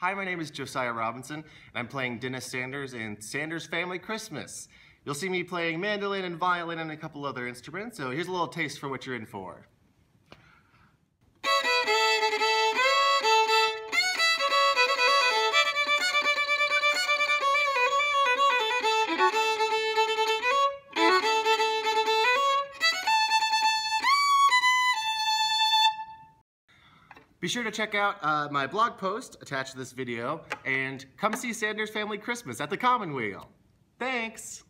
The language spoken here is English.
Hi, my name is Josiah Robinson, and I'm playing Dennis Sanders in Sanders Family Christmas. You'll see me playing mandolin and violin and a couple other instruments, so here's a little taste for what you're in for. Be sure to check out uh, my blog post attached to this video and come see Sanders Family Christmas at the Commonweal. Thanks!